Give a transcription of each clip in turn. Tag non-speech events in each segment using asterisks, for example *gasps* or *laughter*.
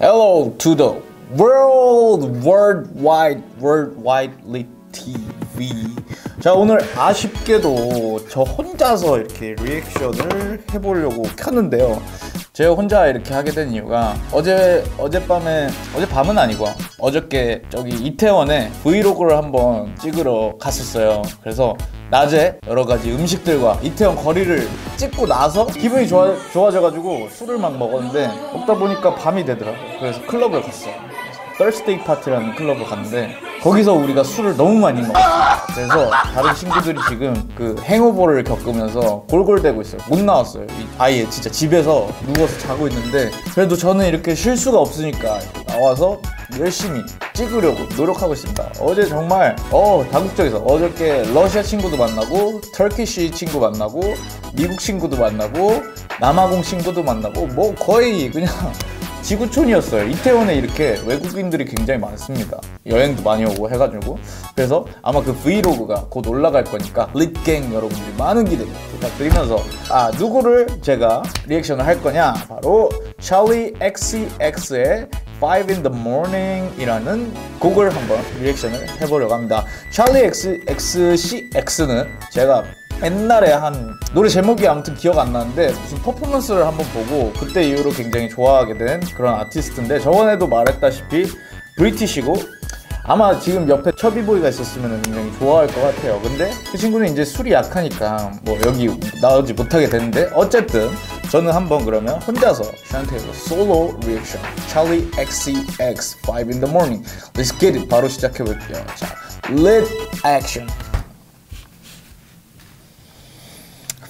Hello to the world, worldwide, worldwidely TV. 자 오늘 아쉽게도 저 혼자서 이렇게 리액션을 해보려고 켰는데요. 제가 혼자 이렇게 하게 된 이유가 어제 어젯밤에 어젯밤은 아니고 어저께 저기 이태원에 브이로그를 한번 찍으러 갔었어요. 그래서 낮에 여러 가지 음식들과 이태원 거리를 찍고 나서 기분이 좋아, 좋아져가지고 술을 막 먹었는데 먹다 보니까 밤이 되더라고요. 그래서 클럽을 갔어요. 썰스데이 파티라는 클럽을 갔는데 거기서 우리가 술을 너무 많이 먹었어요. 그래서 다른 친구들이 지금 그 행오버를 겪으면서 골골대고 있어요. 못 나왔어요. 이- 아예 진짜 집에서 누워서 자고 있는데 그래도 저는 이렇게 쉴 수가 없으니까 나와서 열심히 찍으려고 노력하고 있습니다. 어제 정말 어 다국적에서 어저께 러시아 친구도 만나고 터키시 친구 만나고 미국 친구도 만나고 남아공 친구도 만나고 뭐 거의 그냥 지구촌이었어요. 이태원에 이렇게 외국인들이 굉장히 많습니다. 여행도 많이 오고 해가지고 그래서 아마 그 브이로그가 곧 올라갈 거니까 Lit Gang 여러분들이 많은 기대 부탁드리면서 아 누구를 제가 리액션을 할 거냐 바로 찰리 XCX의 5 in the morning 이라는 곡을 한번 리액션을 해보려고 합니다. 찰리 XCX는 제가 옛날에 한 노래 제목이 아무튼 기억 안 나는데 무슨 퍼포먼스를 한번 보고 그때 이후로 굉장히 좋아하게 된 그런 아티스트인데 저번에도 말했다시피 British고 아마 지금 옆에 처비보이가 있었으면 굉장히 좋아할 것 같아요. 근데 그 친구는 이제 술이 약하니까 뭐 여기 나오지 못하게 됐는데 어쨌든 저는 한번 그러면 혼자서 샨테에서 솔로 리액션 찰리 XCX 5 in the morning Let's get it 바로 시작해 볼게요. 자, lit action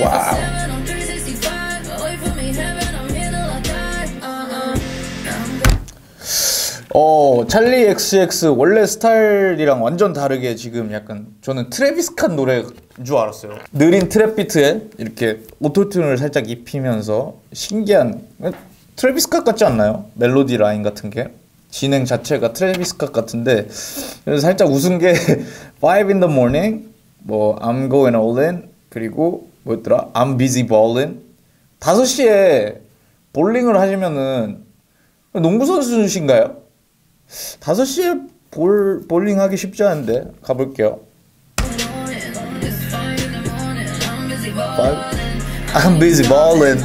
I'm 어 찰리 XCX 원래 스타일이랑 완전 다르게 지금 약간 저는 트래비스 스캇 노래인 줄 알았어요. 느린 trap 비트에 이렇게 오토튠을 살짝 입히면서 신기한 트래비스 스캇 같지 않나요? 멜로디 라인 같은 게 진행 자체가 트래비스 스캇 같은데 살짝 웃은 게 *laughs* Five in the morning, 뭐 I'm going all in 그리고 뭐였더라? I'm busy balling 5시에 볼링을 하시면은 농구 선수신가요? 5시에 볼, 볼링 하기 쉽지 않은데 가 볼게요. Five. I'm busy balling.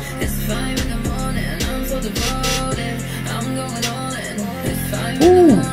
Ooh.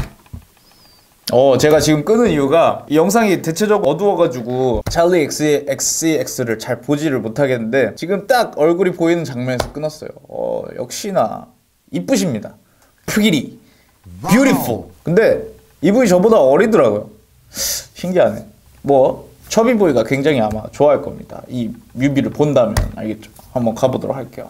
어, 제가 지금 끄는 이유가 이 영상이 대체적으로 어두워가지고 찰리 X, XCX를 잘 보지를 못하겠는데 지금 딱 얼굴이 보이는 장면에서 끊었어요. 어, 역시나 이쁘십니다. Pretty, beautiful. 근데 이분이 저보다 어리더라고요. 신기하네. 뭐 Chubby Boy가 굉장히 아마 좋아할 겁니다. 이 뮤비를 본다면 알겠죠? 한번 가보도록 할게요.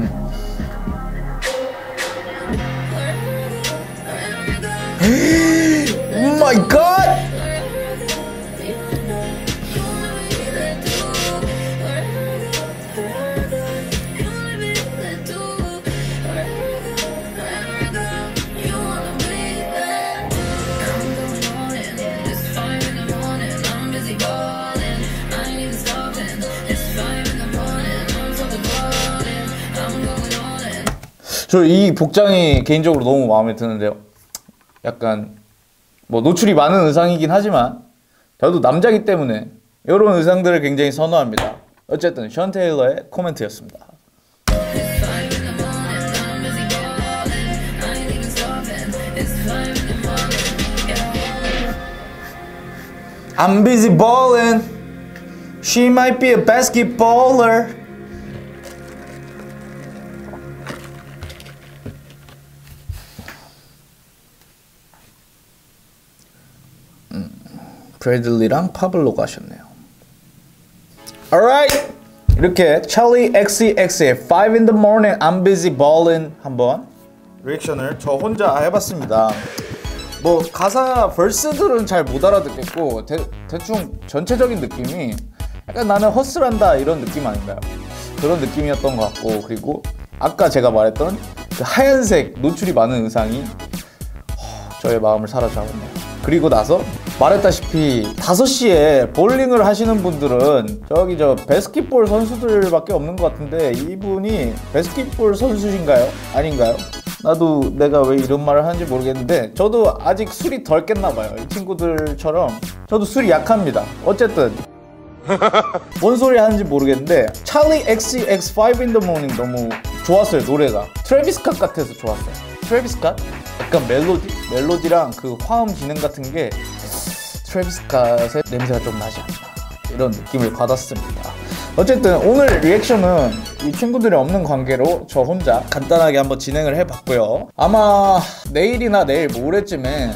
oh *gasps* my 저이 복장이 개인적으로 너무 마음에 드는데요. 약간 뭐 노출이 많은 의상이긴 하지만 저도 남자기 때문에 이런 의상들을 굉장히 선호합니다. 어쨌든 션 테일러의 코멘트였습니다. I'm busy. She might be a basketballer. 음, 브래들리랑 파블로가 하셨네요. Alright. 이렇게 찰리 XCX의 5 in the morning I'm busy ballin' 한번 리액션을 저 혼자 해봤습니다. 뭐 가사 벌스들은 잘 못 알아듣겠고 대, 대충 전체적인 느낌이 약간 나는 허슬한다 이런 느낌 아닌가요? 그런 느낌이었던 것 같고 그리고 아까 제가 말했던 그 하얀색 노출이 많은 의상이 허, 저의 마음을 사로잡았네요. 그리고 나서 말했다시피 5시에 볼링을 하시는 분들은 저기 저 basketball 선수들밖에 없는 것 같은데 이분이 basketball 선수신가요? 아닌가요? 나도 내가 왜 이런 말을 하는지 모르겠는데 저도 아직 술이 덜 깼나 봐요. 이 친구들처럼 저도 술이 약합니다. 어쨌든 *laughs* 뭔 소리 하는지 모르겠는데 찰리 XCX 5 in the morning 너무 좋았어요 노래가 트래비스 스캇 같아서 좋았어요 트래비스 스캇? 약간 멜로디? 멜로디랑 그 화음 기능 같은 게 트래비스 스캇의 냄새가 좀 나지 않나 이런 느낌을 받았습니다. 어쨌든 오늘 리액션은 이 친구들이 없는 관계로 저 혼자 간단하게 한번 진행을 해봤고요. 아마 내일이나 내일 모레쯤에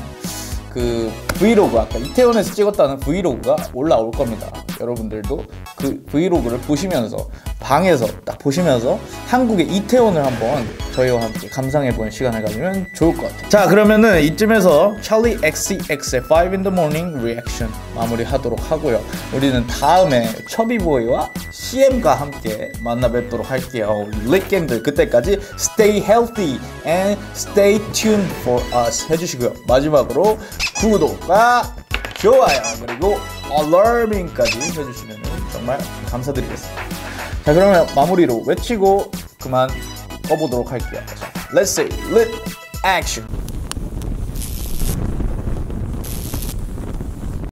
그 브이로그 아까 이태원에서 찍었다는 브이로그가 올라올 겁니다. 여러분들도 그 브이로그를 보시면서 방에서 딱 보시면서 한국의 이태원을 한번 저희와 함께 감상해보는 시간을 가지면 좋을 것 같아요. 자 그러면은 이쯤에서 찰리 XCX의 5 in the morning reaction 마무리하도록 하고요. 우리는 다음에 처비보이와 CM과 함께 만나 뵙도록 할게요. 릭갱들 그때까지 stay healthy and stay tuned for us 해주시고요. 마지막으로 구독과 좋아요 그리고 알람링까지 해주시면 정말 감사드리겠습니다. 자 그러면 마무리로 외치고 그만 꺼보도록 할게요. 자, Let's say lit action.